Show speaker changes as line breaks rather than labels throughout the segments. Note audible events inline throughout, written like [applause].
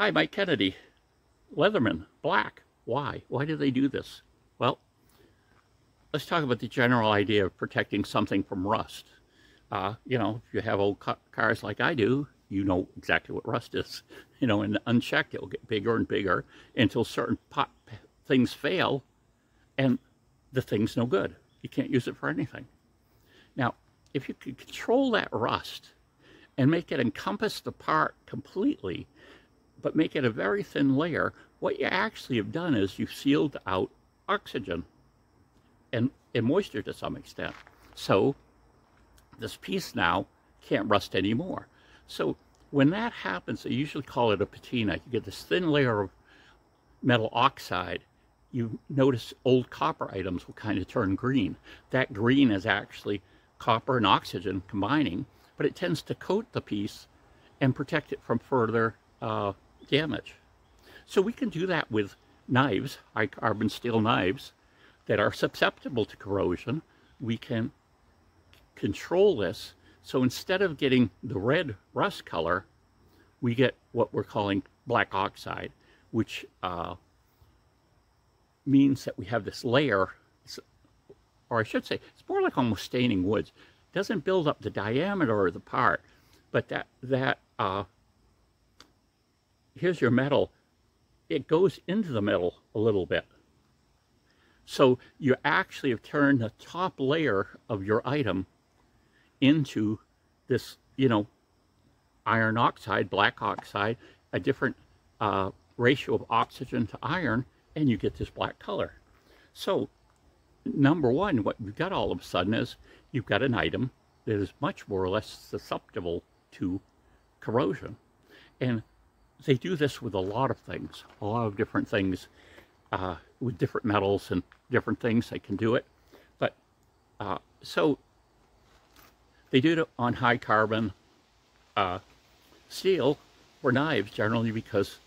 Hi, Mike Kennedy. Leatherman, black. Why? Why do they do this? Well, let's talk about the general idea of protecting something from rust. Uh, you know, if you have old ca cars like I do, you know exactly what rust is. [laughs] You know, and unchecked, it'll get bigger and bigger until certain things fail and the thing's no good. You can't use it for anything. Now, if you could control that rust and make it encompass the part completely, but make it a very thin layer, what you actually have done is you've sealed out oxygen and, and moisture to some extent. So this piece now can't rust anymore. So when that happens, they usually call it a patina. You get this thin layer of metal oxide. You notice old copper items will kind of turn green. That green is actually copper and oxygen combining, but it tends to coat the piece and protect it from further uh, damage. So we can do that with knives, high carbon steel knives, that are susceptible to corrosion. We can control this. So instead of getting the red rust color, we get what we're calling black oxide, which uh, means that we have this layer, or I should say, it's more like almost staining woods. It doesn't build up the diameter of the part, but that, that uh, here's your metal, it goes into the metal a little bit. So you actually have turned the top layer of your item into this, you know, iron oxide, black oxide, a different uh, ratio of oxygen to iron, and you get this black color. So number one, what you've got all of a sudden is you've got an item that is much more or less susceptible to corrosion. And they do this with a lot of things, a lot of different things, uh, with different metals and different things they can do it. But uh, so they do it on high carbon uh, steel or knives generally because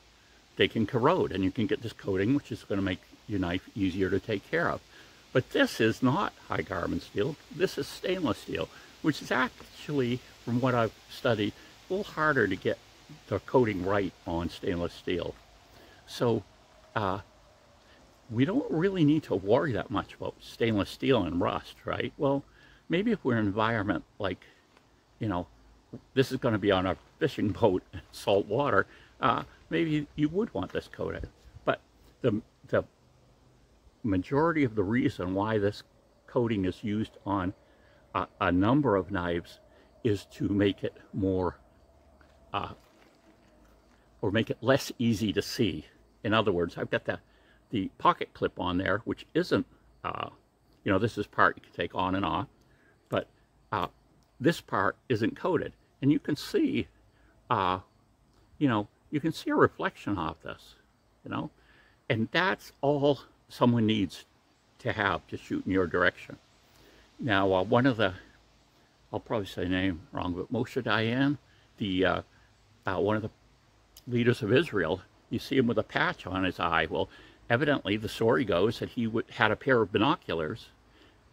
they can corrode and you can get this coating which is going to make your knife easier to take care of. But this is not high carbon steel. This is stainless steel, which is actually, from what I've studied, a little harder to get the coating right on stainless steel. So uh, we don't really need to worry that much about stainless steel and rust, right? Well, maybe if we're in an environment like, you know, this is going to be on a fishing [laughs] boat, salt water, uh, maybe you would want this coated. But the, the majority of the reason why this coating is used on a, a number of knives is to make it more, uh, or make it less easy to see. In other words, I've got the, the pocket clip on there, which isn't, uh, you know, this is part you can take on and off, but uh, this part isn't coated. And you can see, uh, you know, you can see a reflection of this, you know, and that's all someone needs to have to shoot in your direction. Now, uh, one of the, I'll probably say name wrong, but Moshe Dayan, the uh, uh, one of the leaders of Israel, you see him with a patch on his eye. Well, evidently the story goes that he had a pair of binoculars,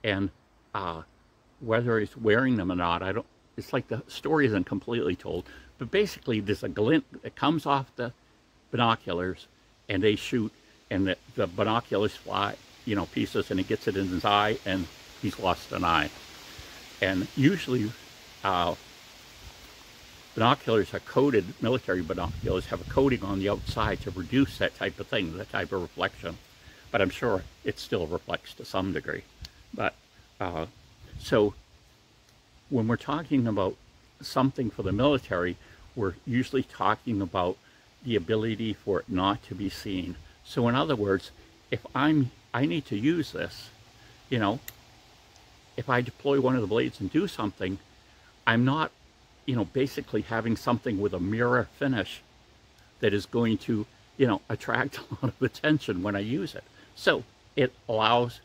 and uh, whether he's wearing them or not, I don't. It's like the story isn't completely told, but basically there's a glint that comes off the binoculars, and they shoot, and the, the binoculars fly, you know, pieces, and it gets it in his eye, and he's lost an eye. And usually, uh, binoculars are coated, military binoculars have a coating on the outside to reduce that type of thing, that type of reflection. But I'm sure it still reflects to some degree. But uh, so when we're talking about something for the military, we're usually talking about the ability for it not to be seen. So in other words, if I'm I need to use this, you know, if I deploy one of the blades and do something, I'm not, you know, basically having something with a mirror finish that is going to, you know, attract [laughs] a lot of attention when I use it. So it allows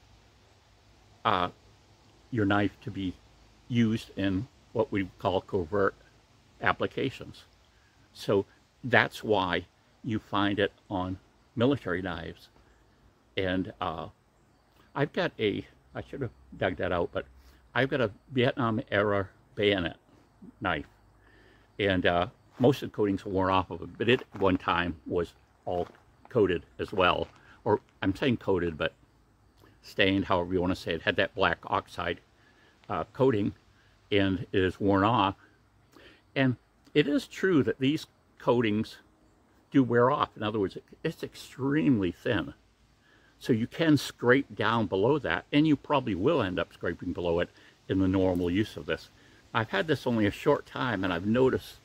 uh, your knife to be used in what we call covert applications. So that's why you find it on military knives. And uh, I've got a, I should have dug that out, but I've got a Vietnam era bayonet knife. And uh, most of the coatings worn off of it, but it one time was all coated as well. Or I'm saying coated, but stained, however you want to say it, had that black oxide uh, coating and it is worn off. And it is true that these coatings do wear off. In other words, it's extremely thin. So you can scrape down below that, and you probably will end up scraping below it in the normal use of this. I've had this only a short time, and I've noticed,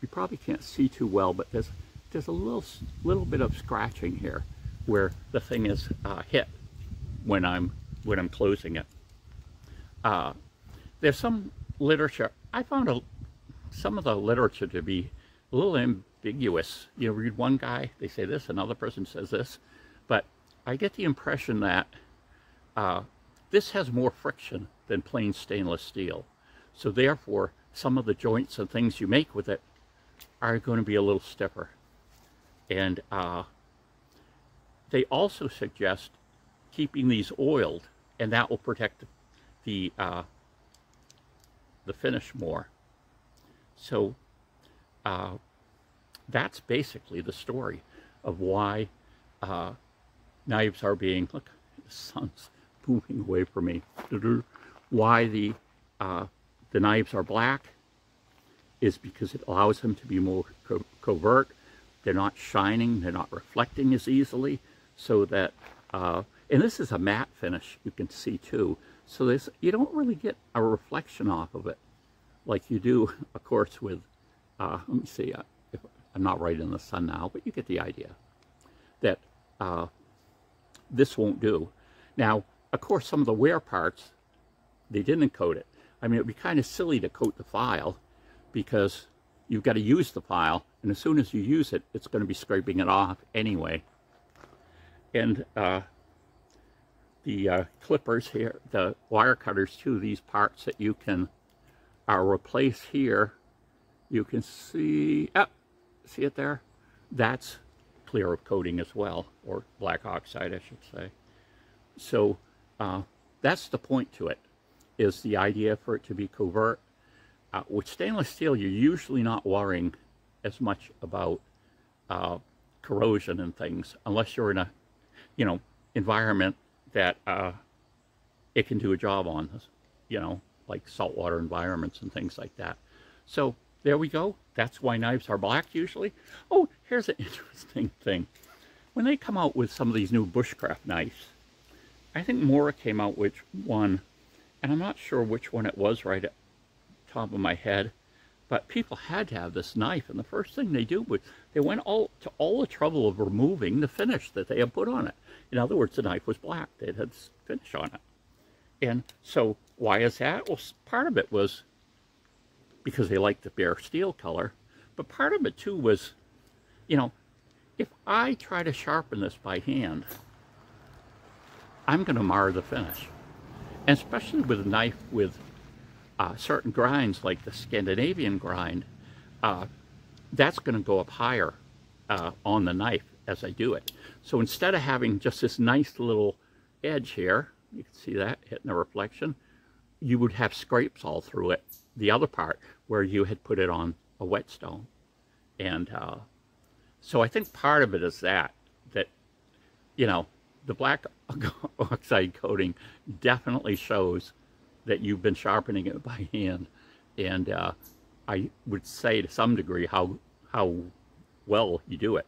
you probably can't see too well, but there's, there's a little, little bit of scratching here where the thing is uh, hit when I'm, when I'm closing it. Uh, there's some literature, I found a, some of the literature to be a little ambiguous. You read one guy, they say this, another person says this, but I get the impression that uh, this has more friction than plain stainless steel. So therefore, some of the joints and things you make with it are going to be a little stiffer. And uh, they also suggest keeping these oiled, and that will protect the uh, the finish more. So uh, that's basically the story of why uh, knives are being, [laughs] look, the sun's [laughs] moving away from me, [laughs] why the, uh, the knives are black is because it allows them to be more co covert. They're not shining, they're not reflecting as easily, so that, uh, and this is a matte finish, you can see too, so this, you don't really get a reflection off of it like you do, of course, with, uh, let me see, uh, I'm not right in the sun now, but you get the idea that uh, this won't do. Now, of course, some of the wear parts, they didn't coat it. I mean, it would be kind of silly to coat the file because you've got to use the file, and as soon as you use it, it's going to be scraping it off anyway. And uh, the uh, clippers here, the wire cutters too, these parts that you can uh, replace here, you can see, oh, see it there? That's clear of coating as well, or black oxide, I should say. So uh, that's the point to it, is the idea for it to be covert. Uh, with stainless steel, you're usually not worrying as much about uh, corrosion and things, unless you're in a, you know, environment that uh, it can do a job on, you know, like saltwater environments and things like that. So there we go. That's why knives are black usually. Oh, here's an [laughs] interesting thing. When they come out with some of these new bushcraft knives, I think Mora came out with one, and I'm not sure which one it was right at top of my head, but people had to have this knife, and the first thing they do was they went all to all the trouble of removing the finish that they had put on it. In other words, the knife was black. It had finish on it. And so why is that? Well, part of it was because they liked the bare steel color, but part of it too was, you know, if I try to sharpen this by hand, I'm going to mar the finish. And especially with a knife with uh, certain grinds like the Scandinavian grind, uh, that's going to go up higher uh, on the knife as I do it. So instead of having just this nice little edge here, you can see that hitting the reflection, you would have scrapes all through it, the other part, where you had put it on a whetstone. And uh, so I think part of it is that, that, you know, the black [laughs] oxide coating definitely shows that you've been sharpening it by hand. And uh, I would say to some degree how, how well you do it.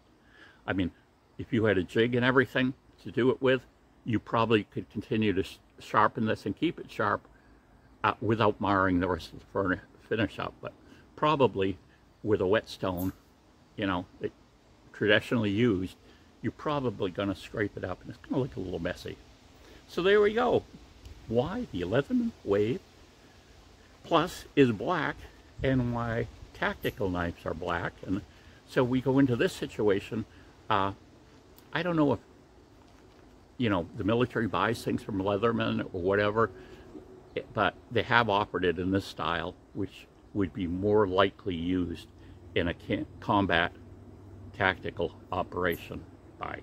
I mean, if you had a jig and everything to do it with, you probably could continue to sharpen this and keep it sharp uh, without marring the rest of the finish up. But probably with a whetstone, you know, it, traditionally used, you're probably going to scrape it up and it's going to look a little messy. So there we go. Why the Leatherman Wave Plus is black and why tactical knives are black. And so we go into this situation. Uh, I don't know if, you know, the military buys things from Leatherman or whatever, but they have offered it in this style, which would be more likely used in a combat tactical operation by